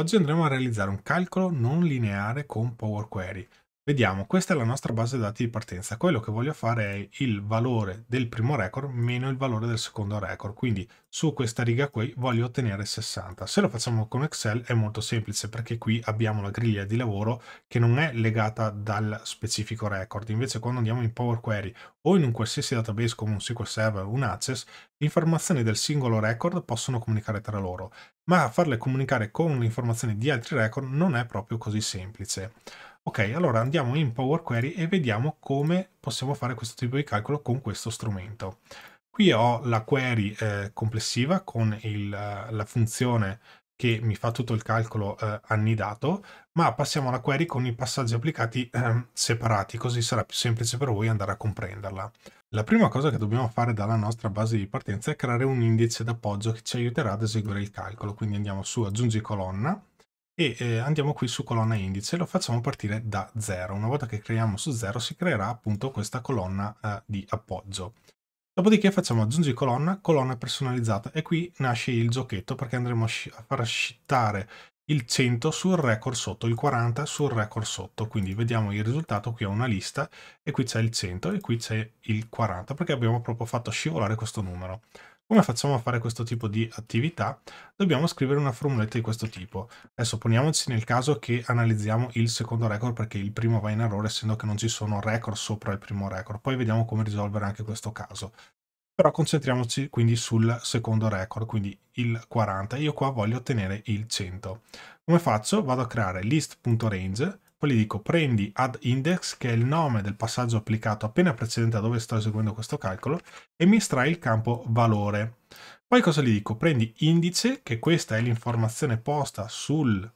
Oggi andremo a realizzare un calcolo non lineare con Power Query. Vediamo, questa è la nostra base dati di partenza. Quello che voglio fare è il valore del primo record meno il valore del secondo record. Quindi su questa riga qui voglio ottenere 60. Se lo facciamo con Excel è molto semplice perché qui abbiamo la griglia di lavoro che non è legata dal specifico record. Invece quando andiamo in Power Query o in un qualsiasi database come un SQL Server o un Access, le informazioni del singolo record possono comunicare tra loro, ma farle comunicare con le informazioni di altri record non è proprio così semplice. Ok, allora andiamo in Power Query e vediamo come possiamo fare questo tipo di calcolo con questo strumento. Qui ho la query eh, complessiva con il, la funzione che mi fa tutto il calcolo eh, annidato, ma passiamo alla query con i passaggi applicati eh, separati, così sarà più semplice per voi andare a comprenderla. La prima cosa che dobbiamo fare dalla nostra base di partenza è creare un indice d'appoggio che ci aiuterà ad eseguire il calcolo, quindi andiamo su aggiungi colonna, e eh, andiamo qui su colonna indice e lo facciamo partire da 0. Una volta che creiamo su 0 si creerà appunto questa colonna eh, di appoggio. Dopodiché facciamo aggiungi colonna, colonna personalizzata e qui nasce il giochetto perché andremo a, far scittare il 100 sul record sotto, il 40 sul record sotto, quindi vediamo il risultato, qui ho una lista e qui c'è il 100 e qui c'è il 40 perché abbiamo proprio fatto scivolare questo numero. Come facciamo a fare questo tipo di attività? Dobbiamo scrivere una formuletta di questo tipo. Adesso poniamoci nel caso che analizziamo il secondo record perché il primo va in errore essendo che non ci sono record sopra il primo record. Poi vediamo come risolvere anche questo caso. Però concentriamoci quindi sul secondo record, quindi il 40. Io qua voglio ottenere il 100. Come faccio? Vado a creare list.range poi gli dico prendi add index, che è il nome del passaggio applicato appena precedente a dove sto eseguendo questo calcolo, e mi estrae il campo valore. Poi cosa gli dico? Prendi indice, che questa è l'informazione posta sul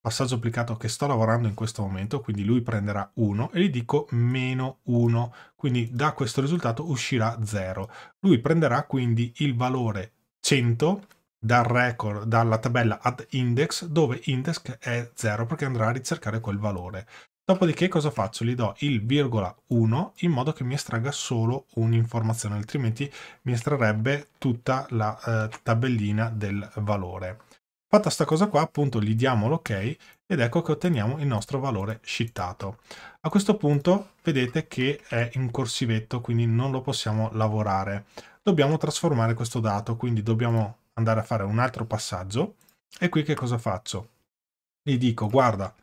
passaggio applicato che sto lavorando in questo momento, quindi lui prenderà 1 e gli dico meno 1, quindi da questo risultato uscirà 0. Lui prenderà quindi il valore 100 dal record, dalla tabella add index, dove index è 0 perché andrà a ricercare quel valore. Dopodiché cosa faccio? Gli do il virgola 1 in modo che mi estragga solo un'informazione, altrimenti mi estrarrebbe tutta la eh, tabellina del valore. Fatta sta cosa qua, appunto, gli diamo l'ok ed ecco che otteniamo il nostro valore shittato. A questo punto vedete che è in corsivetto, quindi non lo possiamo lavorare. Dobbiamo trasformare questo dato, quindi dobbiamo andare a fare un altro passaggio e qui che cosa faccio? Gli dico guarda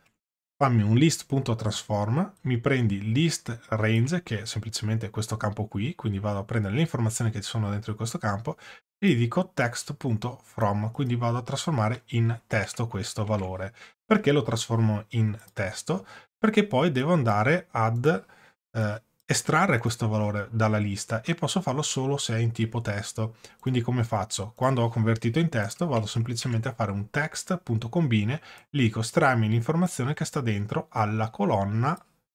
fammi un list.transform, mi prendi list range che è semplicemente questo campo qui, quindi vado a prendere le informazioni che ci sono dentro questo campo e gli dico text.from, quindi vado a trasformare in testo questo valore. Perché lo trasformo in testo? Perché poi devo andare ad eh, estrarre questo valore dalla lista e posso farlo solo se è in tipo testo. Quindi come faccio? Quando ho convertito in testo vado semplicemente a fare un text.combine, lì estrarmi l'informazione che sta dentro alla colonna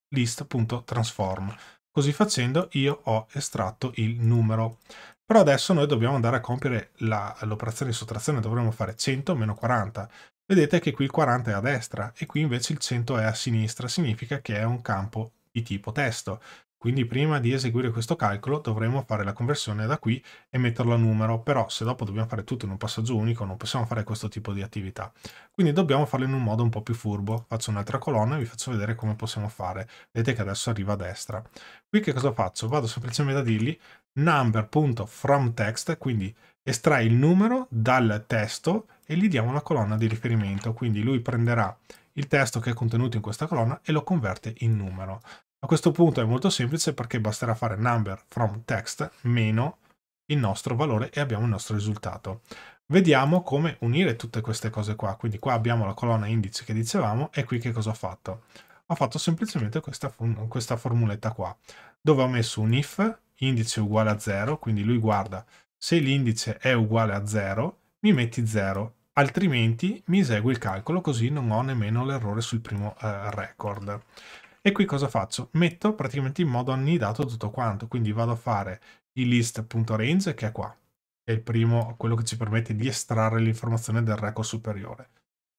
list.transform. Così facendo io ho estratto il numero. Però adesso noi dobbiamo andare a compiere l'operazione di sottrazione, dovremo fare 100 meno 40. Vedete che qui il 40 è a destra e qui invece il 100 è a sinistra, significa che è un campo di tipo testo. Quindi prima di eseguire questo calcolo dovremo fare la conversione da qui e metterlo a numero, però se dopo dobbiamo fare tutto in un passaggio unico non possiamo fare questo tipo di attività. Quindi dobbiamo farlo in un modo un po' più furbo. Faccio un'altra colonna e vi faccio vedere come possiamo fare. Vedete che adesso arriva a destra. Qui che cosa faccio? Vado semplicemente a dirgli number.fromText, quindi estrae il numero dal testo e gli diamo una colonna di riferimento. Quindi lui prenderà il testo che è contenuto in questa colonna e lo converte in numero. A questo punto è molto semplice perché basterà fare number from text meno il nostro valore e abbiamo il nostro risultato. Vediamo come unire tutte queste cose qua. Quindi qua abbiamo la colonna indice che dicevamo e qui che cosa ho fatto? Ho fatto semplicemente questa, questa formuletta qua, dove ho messo un if indice uguale a 0, quindi lui guarda se l'indice è uguale a 0, mi metti 0, altrimenti mi esegue il calcolo così non ho nemmeno l'errore sul primo eh, record. E qui cosa faccio? Metto praticamente in modo annidato tutto quanto, quindi vado a fare il list.range che è qua, è il primo, quello che ci permette di estrarre l'informazione del record superiore.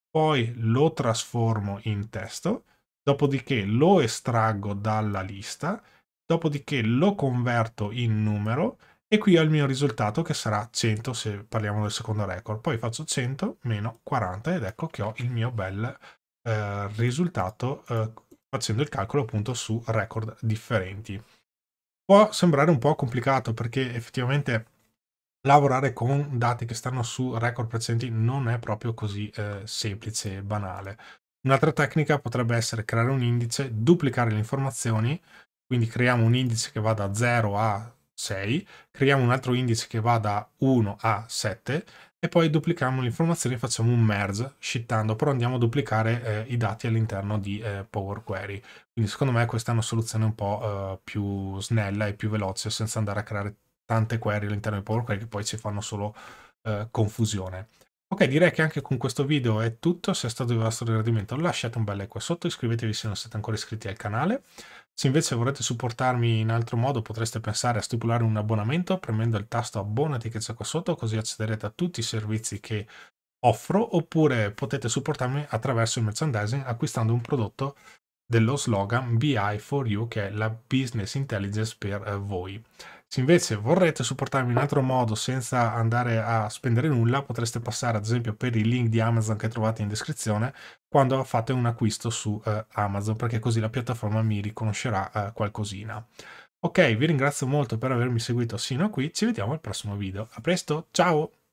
Poi lo trasformo in testo, dopodiché lo estraggo dalla lista, dopodiché lo converto in numero e qui ho il mio risultato che sarà 100 se parliamo del secondo record. Poi faccio 100 meno 40 ed ecco che ho il mio bel eh, risultato eh, facendo il calcolo appunto su record differenti. Può sembrare un po' complicato perché effettivamente lavorare con dati che stanno su record precedenti non è proprio così eh, semplice e banale. Un'altra tecnica potrebbe essere creare un indice, duplicare le informazioni, quindi creiamo un indice che va da 0 a 6, creiamo un altro indice che va da 1 a 7 e poi duplichiamo le informazioni e facciamo un merge shittando, però andiamo a duplicare eh, i dati all'interno di eh, Power Query. Quindi secondo me questa è una soluzione un po' eh, più snella e più veloce senza andare a creare tante query all'interno di Power Query che poi ci fanno solo eh, confusione. Ok, direi che anche con questo video è tutto. Se è stato di vostro gradimento lasciate un bel like qua sotto, iscrivetevi se non siete ancora iscritti al canale. Se invece vorrete supportarmi in altro modo potreste pensare a stipulare un abbonamento premendo il tasto abbonati che c'è qua sotto così accederete a tutti i servizi che offro oppure potete supportarmi attraverso il merchandising acquistando un prodotto dello slogan BI for You che è la business intelligence per eh, voi. Se invece vorrete supportarmi in altro modo senza andare a spendere nulla, potreste passare ad esempio per il link di Amazon che trovate in descrizione quando fate un acquisto su eh, Amazon, perché così la piattaforma mi riconoscerà eh, qualcosina. Ok, vi ringrazio molto per avermi seguito sino a qui, ci vediamo al prossimo video. A presto, ciao!